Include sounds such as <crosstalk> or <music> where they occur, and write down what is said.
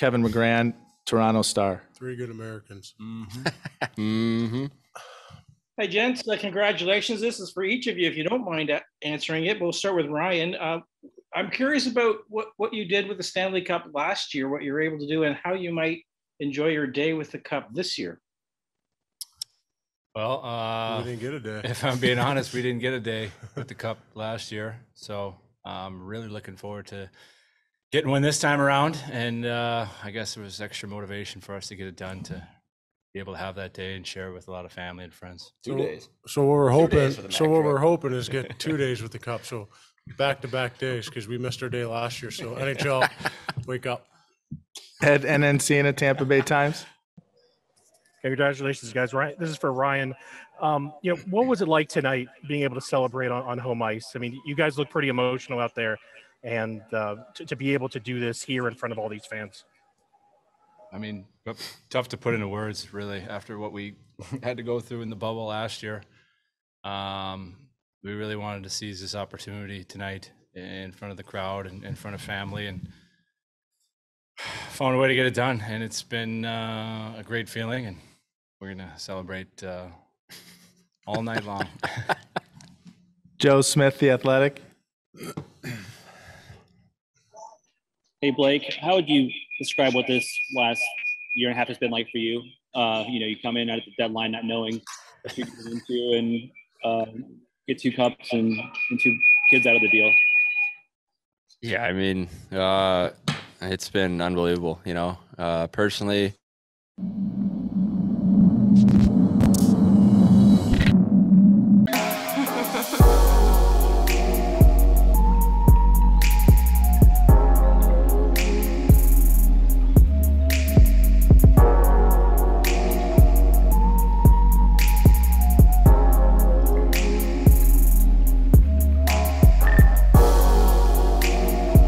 Kevin McGran, Toronto Star. Three good Americans. Mm-hmm. <laughs> Hi, gents. Uh, congratulations. This is for each of you. If you don't mind a- answering it, we'll start with Ryan. Uh, I'm curious about what, what you did with the Stanley Cup last year, what you were able to do, and how you might enjoy your day with the cup this year. Well, we uh, didn't get a day. if I'm being honest, we didn't get a day <laughs> with the cup last year, so I'm really looking forward to getting one this time around. And uh, I guess it was extra motivation for us to get it done to be able to have that day and share it with a lot of family and friends. Two So- days. So what we're hoping, days for the so what we're hoping is get two <laughs> days with the cup. So back to back days because we missed our day last year. So NHL, <laughs> wake up. Head NNC and Tampa Bay Times. Congratulations, guys. Ryan, this is for Ryan. Um, you know, what was it like tonight being able to celebrate on, on home ice? I mean, you guys look pretty emotional out there, and uh, to, to be able to do this here in front of all these fans. I mean, tough to put into words, really, after what we <laughs> had to go through in the bubble last year. Um, we really wanted to seize this opportunity tonight in front of the crowd and in front of family and <sighs> found a way to get it done. And it's been uh, a great feeling, and we're going to celebrate uh, all night long. <laughs> Joe Smith, The Athletic. Hey Blake, how would you describe what this last year and a half has been like for you? Uh, you know, you come in at the deadline not knowing what you're into, and um, get two cups and, and two kids out of the deal. Yeah, I mean, uh, it's been unbelievable. You know, uh, personally,